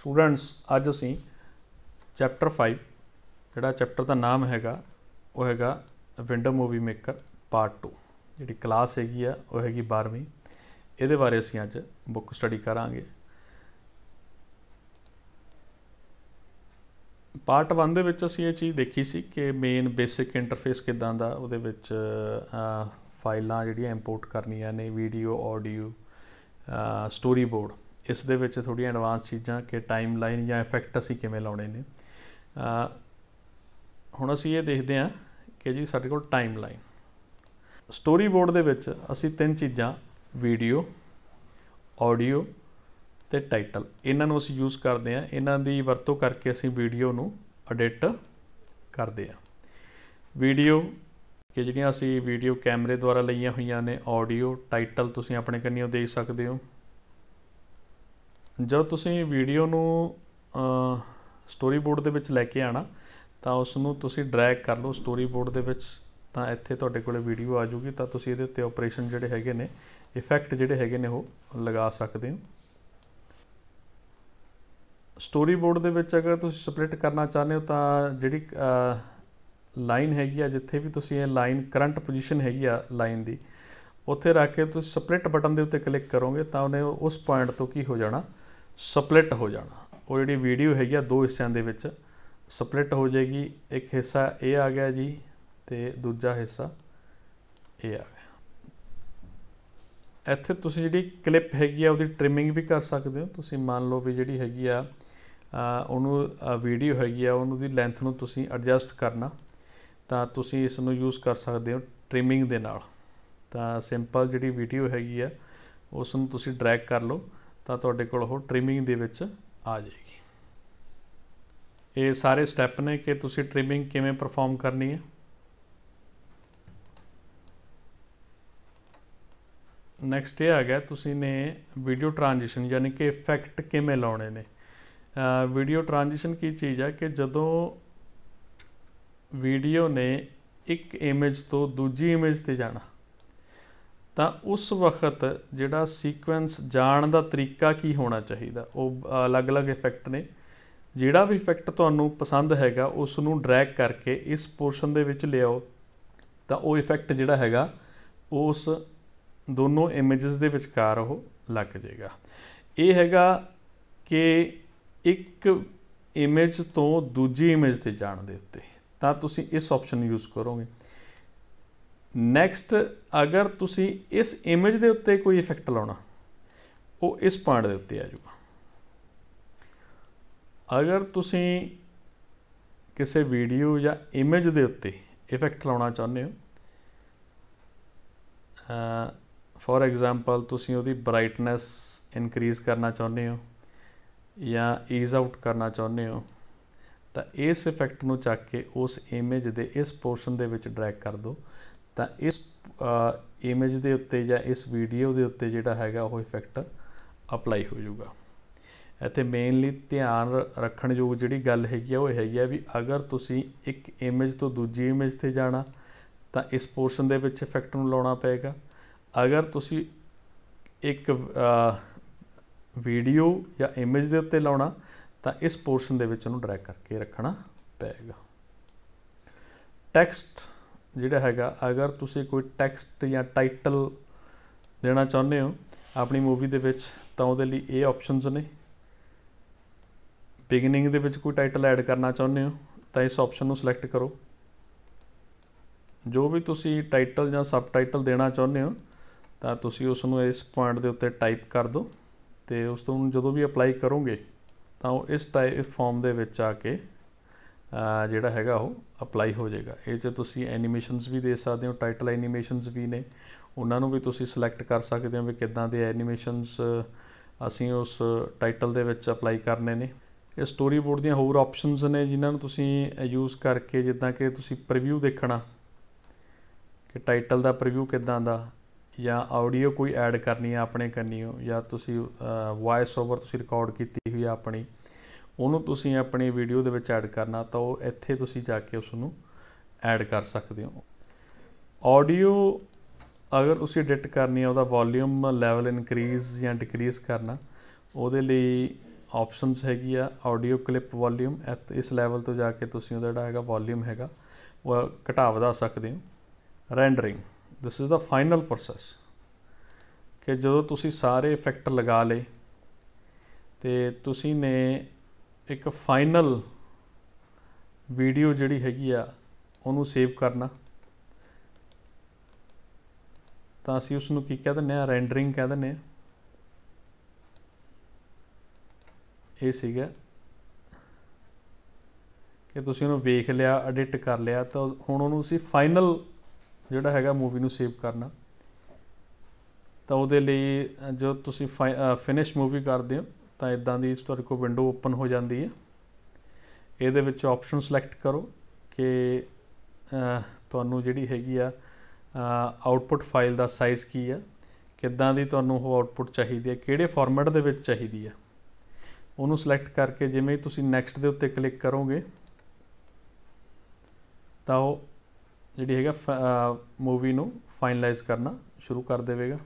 Students, ਅੱਜ ਅਸੀਂ chapter 5 ਜਿਹੜਾ ਚੈਪਟਰ ਦਾ ਨਾਮ ਹੈਗਾ, ਉਹ ਹੈਗਾ ਵਿੰਡੋ ਮੂਵੀ ਮੇਕਰ ਪਾਰਟ 2 ਜਿਹੜੀ ਕਲਾਸ ਹੈਗੀ ਆ, ਉਹ ਹੈਗੀ 12ਵੀਂ ਇਹਦੇ ਬਾਰੇ ਅਸੀਂ ਅੱਜ ਬੁੱਕ ਸਟੱਡੀ ਕਰਾਂਗੇ। ਪਾਰਟ 1 ਦੇ ਵਿੱਚ ਅਸੀਂ ਇਹ ਚੀਜ਼ ਦੇਖੀ ਸੀ ਕਿ ਮੇਨ ਬੇਸਿਕ ਇੰਟਰਫੇਸ ਕਿਦਾਂ ਦਾ, ਉਹਦੇ ਵਿੱਚ ਫਾਈਲਾਂ ਜਿਹੜੀਆਂ ਇੰਪੋਰਟ ਕਰਨੀਆਂ ਨੇ ਵੀਡੀਓ ਆਡੀਓ ਸਟੋਰੀ ਬੋਰਡ ਇਸ ਦੇ ਵਿੱਚ ਥੋੜੀਆਂ ਐਡਵਾਂਸ ਚੀਜ਼ਾਂ ਕਿ ਟਾਈਮ ਲਾਈਨ ਜਾਂ ਇਫੈਕਟ ਅਸੀਂ ਕਿਵੇਂ ਲਾਉਣੇ ਨੇ। ਹੁਣ ਅਸੀਂ ਇਹ ਦੇਖਦੇ ਹਾਂ ਕਿ ਜੀ ਸਾਡੇ ਕੋਲ ਟਾਈਮ ਲਾਈਨ ਸਟੋਰੀ ਬੋਰਡ ਦੇ ਵਿੱਚ ਅਸੀਂ ਤਿੰਨ ਚੀਜ਼ਾਂ ਵੀਡੀਓ ਆਡੀਓ ਤੇ ਟਾਈਟਲ ਇਹਨਾਂ ਨੂੰ ਅਸੀਂ ਯੂਜ਼ ਕਰਦੇ ਹਾਂ। ਇਹਨਾਂ ਦੀ ਵਰਤੋਂ ਕਰਕੇ ਅਸੀਂ ਵੀਡੀਓ ਨੂੰ ਐਡਿਟ ਕਰਦੇ ਹਾਂ। ਵੀਡੀਓ ਕਿ ਜਿਹੜੀਆਂ ਅਸੀਂ ਵੀਡੀਓ ਕੈਮਰੇ ਦੁਆਰਾ ਲਈਆਂ ਹੋਈਆਂ ਨੇ ਆਡੀਓ ਟਾਈਟਲ ਤੁਸੀਂ ਆਪਣੇ ਕੰਨਿਓ ਦੇਖ ਸਕਦੇ ਹੋ। ਜਦ ਤੁਸੀਂ ਵੀਡੀਓ ਨੂੰ ਸਟੋਰੀ ਬੋਰਡ ਦੇ ਵਿੱਚ ਲੈ ਕੇ ਆਣਾ ਤਾਂ ਉਸ ਨੂੰ ਤੁਸੀਂ ਡਰੈਗ ਕਰ ਲਓ ਸਟੋਰੀ ਬੋਰਡ ਦੇ ਵਿੱਚ, ਤਾਂ ਇੱਥੇ ਤੁਹਾਡੇ ਕੋਲੇ ਵੀਡੀਓ ਆ ਜੂਗੀ ਤਾਂ ਤੁਸੀਂ ਇਹਦੇ ਉੱਤੇ ਆਪਰੇਸ਼ਨ ਜਿਹੜੇ ਹੈਗੇ ਨੇ ਇਫੈਕਟ ਜਿਹੜੇ ਹੈਗੇ ਨੇ ਉਹ ਲਗਾ ਸਕਦੇ ਹੋ। ਸਟੋਰੀ ਬੋਰਡ ਦੇ ਵਿੱਚ ਅਗਰ ਤੁਸੀਂ ਸਪਲਿਟ ਕਰਨਾ ਚਾਹੁੰਦੇ ਹੋ, ਤਾਂ ਜਿਹੜੀ ਲਾਈਨ ਹੈਗੀ ਆ, ਜਿੱਥੇ ਵੀ ਤੁਸੀਂ ਇਹ ਲਾਈਨ ਕਰੰਟ ਪੋਜੀਸ਼ਨ ਹੈਗੀ ਆ ਲਾਈਨ ਦੀ, ਉੱਥੇ ਰੱਖ ਕੇ ਤੁਸੀਂ ਸਪਲਿਟ ਬਟਨ ਦੇ ਉੱਤੇ ਕਲਿੱਕ ਕਰੋਗੇ, ਤਾਂ ਉਹਨੇ ਉਸ ਪੁਆਇੰਟ ਤੋਂ ਕੀ ਹੋ ਜਾਣਾ ਸਪਲਿਟ ਹੋ ਜਾਣਾ। ਉਹ ਜਿਹੜੀ ਵੀਡੀਓ ਹੈਗੀ ਆ ਦੋ ਹਿੱਸਿਆਂ ਦੇ ਵਿੱਚ ਸਪਲਿਟ ਹੋ ਜਾਏਗੀ। ਇੱਕ ਹਿੱਸਾ ਇਹ ਆ ਗਿਆ ਜੀ ਤੇ ਦੂਜਾ ਹਿੱਸਾ ਇਹ ਆ ਗਿਆ। ਇੱਥੇ ਤੁਸੀਂ ਜਿਹੜੀ ਕਲਿੱਪ ਹੈਗੀ ਆ, ਉਹਦੀ ਟ੍ਰਿਮਿੰਗ ਵੀ ਕਰ ਸਕਦੇ ਹੋ। ਤੁਸੀਂ ਮੰਨ ਲਓ ਵੀ ਜਿਹੜੀ ਹੈਗੀ ਆ ਉਹਨੂੰ ਵੀਡੀਓ ਹੈਗੀ ਆ, ਉਹਨੂੰ ਦੀ ਲੈਂਥ ਨੂੰ ਤੁਸੀਂ ਐਡਜਸਟ ਕਰਨਾ, ਤਾਂ ਤੁਸੀਂ ਇਸ ਨੂੰ ਯੂਜ਼ ਕਰ ਸਕਦੇ ਹੋ ਟ੍ਰਿਮਿੰਗ ਦੇ ਨਾਲ। ਤਾਂ ਸਿੰਪਲ ਜਿਹੜੀ ਵੀਡੀਓ ਹੈਗੀ ਆ, ਉਸ ਨੂੰ ਤੁਸੀਂ ਡਰੈਗ ਕਰ ਲਓ। ਤਾਂ ਤੁਹਾਡੇ ਕੋਲ ਉਹ ਟ੍ਰਿਮਿੰਗ ਦੇ ਵਿੱਚ ਆ ਜਾਏਗੀ। ਇਹ ਸਾਰੇ ਸਟੈਪ ਨੇ ਕਿ ਤੁਸੀਂ ਟ੍ਰਿਮਿੰਗ ਕਿਵੇਂ ਪਰਫਾਰਮ ਕਰਨੀ ਹੈ? ਨੈਕਸਟ ਇਹ ਆ ਗਿਆ, ਤੁਸੀਂ ਨੇ ਵੀਡੀਓ ਟ੍ਰਾਂਜੀਸ਼ਨ ਯਾਨੀ ਕਿ ਇਫੈਕਟ ਕਿਵੇਂ ਲਾਉਣੇ ਨੇ। ਵੀਡੀਓ ਟ੍ਰਾਂਜੀਸ਼ਨ ਕੀ ਚੀਜ਼ ਹੈ ਕਿ ਜਦੋਂ ਵੀਡੀਓ ਨੇ ਇੱਕ ਇਮੇਜ ਤੋਂ ਦੂਜੀ ਇਮੇਜ ਤੇ ਜਾਣਾ ਤਾਂ ਉਸ ਵਕਤ ਜਿਹੜਾ ਸੀਕੁਐਂਸ ਜਾਣ ਦਾ ਤਰੀਕਾ ਕੀ ਹੋਣਾ ਚਾਹੀਦਾ, ਉਹ ਅਲੱਗ-ਅਲੱਗ ਇਫੈਕਟ ਨੇ। ਜਿਹੜਾ ਵੀ ਇਫੈਕਟ ਤੁਹਾਨੂੰ ਪਸੰਦ ਹੈਗਾ, ਉਸ ਨੂੰ ਡਰੈਗ ਕਰਕੇ ਇਸ ਪੋਰਸ਼ਨ ਦੇ ਵਿੱਚ ਲਿਆਓ। ਤਾਂ ਉਹ ਇਫੈਕਟ ਜਿਹੜਾ ਹੈਗਾ, ਉਸ ਦੋਨੋਂ ਇਮੇजेस ਦੇ ਵਿਚਕਾਰ ਉਹ ਲੱਗ ਜਾਏਗਾ। ਇਹ ਹੈਗਾ ਕਿ ਇੱਕ ਇਮੇਜ ਤੋਂ ਦੂਜੀ ਇਮੇਜ ਤੇ ਜਾਣ ਦੇ ਉੱਤੇ। ਤਾਂ ਤੁਸੀਂ ਇਸ ਆਪਸ਼ਨ ਯੂਜ਼ ਕਰੋਗੇ। ਨੈਕਸਟ ਅਗਰ ਤੁਸੀਂ ਇਸ ਇਮੇਜ ਦੇ ਉੱਤੇ ਕੋਈ ਇਫੈਕਟ ਲਾਉਣਾ, ਉਹ ਇਸ ਪੁਆਇੰਟ ਦੇ ਉੱਤੇ ਆ ਜਾਊਗਾ। ਅਗਰ ਤੁਸੀਂ ਕਿਸੇ ਵੀਡੀਓ ਜਾਂ ਇਮੇਜ ਦੇ ਉੱਤੇ ਇਫੈਕਟ ਲਾਉਣਾ ਚਾਹੁੰਦੇ ਹੋ ਫੋਰ ਐਗਜ਼ਾਮਪਲ ਤੁਸੀਂ ਉਹਦੀ ਬ੍ਰਾਈਟਨੈਸ ਇਨਕਰੀਜ਼ ਕਰਨਾ ਚਾਹੁੰਦੇ ਹੋ ਜਾਂ ਈਜ਼ ਆਊਟ ਕਰਨਾ ਚਾਹੁੰਦੇ ਹੋ, ਤਾਂ ਇਸ ਇਫੈਕਟ ਨੂੰ ਚੱਕ ਕੇ ਉਸ ਇਮੇਜ ਦੇ ਇਸ ਪੋਰਸ਼ਨ ਦੇ ਵਿੱਚ ਡਰੈਗ ਕਰ ਦਿਓ। ਤਾਂ ਇਸ ਇਮੇਜ ਦੇ ਉੱਤੇ ਜਾਂ ਇਸ ਵੀਡੀਓ ਦੇ ਉੱਤੇ ਜਿਹੜਾ ਹੈਗਾ ਉਹ ਇਫੈਕਟ ਅਪਲਾਈ ਹੋ ਜਾਊਗਾ। ਇੱਥੇ ਮੇਨਲੀ ਧਿਆਨ ਰੱਖਣ ਯੋਗ ਜਿਹੜੀ ਗੱਲ ਹੈਗੀ ਆ, ਉਹ ਹੈਗੀ ਆ ਵੀ ਅਗਰ ਤੁਸੀਂ ਇੱਕ ਇਮੇਜ ਤੋਂ ਦੂਜੀ ਇਮੇਜ ਤੇ ਜਾਣਾ, ਤਾਂ ਇਸ ਪੋਰਸ਼ਨ ਦੇ ਵਿੱਚ ਇਫੈਕਟ ਨੂੰ ਲਾਉਣਾ ਪਏਗਾ। ਅਗਰ ਤੁਸੀਂ ਇੱਕ ਵੀਡੀਓ ਜਾਂ ਇਮੇਜ ਦੇ ਉੱਤੇ ਲਾਉਣਾ, ਤਾਂ ਇਸ ਪੋਰਸ਼ਨ ਦੇ ਵਿੱਚ ਉਹਨੂੰ ਡਰੈਗ ਕਰਕੇ ਰੱਖਣਾ ਪਏਗਾ। ਟੈਕਸਟ ਜਿਹੜਾ ਹੈਗਾ, ਅਗਰ ਤੁਸੀਂ ਕੋਈ ਟੈਕਸਟ ਜਾਂ ਟਾਈਟਲ ਦੇਣਾ ਚਾਹੁੰਦੇ ਹੋ, ਆਪਣੀ ਮੂਵੀ ਦੇ ਵਿੱਚ, ਤਾਂ ਉਹਦੇ ਲਈ ਇਹ ਆਪਸ਼ਨਸ ਨੇ। ਬਿਗਨਿੰਗ ਦੇ ਵਿੱਚ ਕੋਈ ਟਾਈਟਲ ਐਡ ਕਰਨਾ ਚਾਹੁੰਦੇ ਹੋ, ਤਾਂ ਇਸ ਆਪਸ਼ਨ ਨੂੰ ਸਿਲੈਕਟ ਕਰੋ। ਜੋ ਵੀ ਤੁਸੀਂ ਟਾਈਟਲ ਜਾਂ ਸਬ ਟਾਈਟਲ ਦੇਣਾ ਚਾਹੁੰਦੇ ਹੋ, ਤਾਂ ਤੁਸੀਂ ਉਸ ਨੂੰ ਇਸ ਪੁਆਇੰਟ ਦੇ ਉੱਤੇ ਟਾਈਪ ਕਰ ਦਿਓ ਤੇ ਉਸ ਤੋਂ ਜਦੋਂ ਵੀ ਅਪਲਾਈ ਕਰੋਗੇ, ਤਾਂ ਉਹ ਇਸ ਟਾਈਪ ਫਾਰਮ ਦੇ ਵਿੱਚ ਆ ਕੇ ਜਿਹੜਾ ਹੈਗਾ ਉਹ ਅਪਲਾਈ ਹੋ ਜਾਏਗਾ। ਇਹ 'ਚ ਤੁਸੀਂ ਐਨੀਮੇਸ਼ਨਸ ਵੀ ਦੇ ਸਕਦੇ ਹੋ ਟਾਈਟਲ ਐਨੀਮੇਸ਼ਨਸ ਵੀ ਨੇ। ਉਹਨਾਂ ਨੂੰ ਵੀ ਤੁਸੀਂ ਸਿਲੈਕਟ ਕਰ ਸਕਦੇ ਹੋ ਵੀ ਕਿੱਦਾਂ ਦੇ ਐਨੀਮੇਸ਼ਨਸ ਅਸੀਂ ਉਸ ਟਾਈਟਲ ਦੇ ਵਿੱਚ ਅਪਲਾਈ ਕਰਨੇ ਨੇ। ਇਹ ਸਟੋਰੀ ਬੋਰਡ ਦੀਆਂ ਹੋਰ ਆਪਸ਼ਨਸ ਨੇ ਜਿਨ੍ਹਾਂ ਨੂੰ ਤੁਸੀਂ ਯੂਜ਼ ਕਰਕੇ ਜਿੱਦਾਂ ਕਿ ਤੁਸੀਂ ਪ੍ਰੀਵਿਊ ਦੇਖਣਾ ਕਿ ਟਾਈਟਲ ਦਾ ਪ੍ਰੀਵਿਊ ਕਿੱਦਾਂ ਦਾ ਜਾਂ ਆਡੀਓ ਕੋਈ ਐਡ ਕਰਨੀ ਹੈ ਆਪਣੇ ਕਰਨੀ ਹੋ ਜਾਂ ਤੁਸੀਂ ਵੌਇਸ ਓਵਰ ਤੁਸੀਂ ਰਿਕਾਰਡ ਕੀਤੀ ਹੋਈ ਆ ਆਪਣੀ। ਉਹਨੂੰ ਤੁਸੀਂ ਆਪਣੀ ਵੀਡੀਓ ਦੇ ਵਿੱਚ ਐਡ ਕਰਨਾ ਤਾਂ ਉਹ ਇੱਥੇ ਤੁਸੀਂ ਜਾ ਕੇ ਉਸ ਨੂੰ ਐਡ ਕਰ ਸਕਦੇ ਹੋ। ਆਡੀਓ ਅਗਰ ਤੁਸੀਂ ਐਡਿਟ ਕਰਨੀ ਹੈ ਉਹਦਾ ਵੋਲਿਊਮ ਲੈਵਲ ਇਨਕਰੀਜ਼ ਜਾਂ ਡਿਕਰੀਜ਼ ਕਰਨਾ, ਉਹਦੇ ਲਈ ਆਪਸ਼ਨਸ ਹੈਗੀ ਆ ਆਡੀਓ ਕਲਿੱਪ ਵੋਲਿਊਮ ਇਸ ਲੈਵਲ ਤੋਂ ਜਾ ਕੇ ਤੁਸੀਂ ਉਹਦਾ ਜਿਹੜਾ ਹੈਗਾ ਵੋਲਿਊਮ ਹੈਗਾ, ਉਹ ਘਟਾ ਵਧਾ ਸਕਦੇ ਹੋ। Rendering this is the final process ਕਿ ਜਦੋਂ ਤੁਸੀਂ ਸਾਰੇ ਇਫੈਕਟ ਲਗਾ ਲਏ, ਤੇ ਤੁਸੀਂ ਨੇ ਇੱਕ ਫਾਈਨਲ ਵੀਡੀਓ ਜਿਹੜੀ ਹੈਗੀ ਆ, ਉਹਨੂੰ ਸੇਵ ਕਰਨਾ। ਤਾਂ ਅਸੀਂ ਉਸ ਨੂੰ ਕੀ ਕਹਿ ਦਿੰਦੇ ਆ? ਰੈਂਡਰਿੰਗ ਕਹਿ ਦਿੰਦੇ ਆ। ਇਹ ਸੀਗਾ। ਕਿ ਤੁਸੀਂ ਉਹਨੂੰ ਵੇਖ ਲਿਆ ਐਡਿਟ ਕਰ ਲਿਆ, ਤਾਂ ਹੁਣ ਉਹਨੂੰ ਅਸੀਂ ਫਾਈਨਲ ਜਿਹੜਾ ਹੈਗਾ ਮੂਵੀ ਨੂੰ ਸੇਵ ਕਰਨਾ। ਤਾਂ ਉਹਦੇ ਲਈ ਜੋ ਤੁਸੀਂ ਫਿਨਿਸ਼ ਮੂਵੀ ਕਰਦੇ ਹੋ ਤਾਂ ਇਦਾਂ ਦੀ ਤੁਹਾਡੇ ਕੋਲ ਵਿੰਡੋ ਓਪਨ ਹੋ ਜਾਂਦੀ ਹੈ। ਇਹਦੇ ਵਿੱਚ ਆਪਸ਼ਨ ਸਿਲੈਕਟ ਕਰੋ ਕਿ ਤੁਹਾਨੂੰ ਜਿਹੜੀ ਹੈਗੀ ਆ ਆਊਟਪੁੱਟ ਫਾਈਲ ਦਾ ਸਾਈਜ਼ ਕੀ ਆ, ਕਿੱਦਾਂ ਦੀ ਤੁਹਾਨੂੰ ਉਹ ਆਊਟਪੁੱਟ ਚਾਹੀਦੀ ਹੈ, ਕਿਹੜੇ ਫਾਰਮੈਟ ਦੇ ਵਿੱਚ ਚਾਹੀਦੀ ਹੈ। ਉਹਨੂੰ ਸਿਲੈਕਟ ਕਰਕੇ ਜਿਵੇਂ ਹੀ ਤੁਸੀਂ ਨੈਕਸਟ ਦੇ ਉੱਤੇ ਕਲਿੱਕ ਕਰੋਗੇ, ਤਾਂ ਉਹ ਜਿਹੜੀ ਹੈਗਾ ਮੂਵੀ ਨੂੰ ਫਾਈਨਲਾਈਜ਼ ਕਰਨਾ ਸ਼ੁਰੂ ਕਰ ਦੇਵੇਗਾ।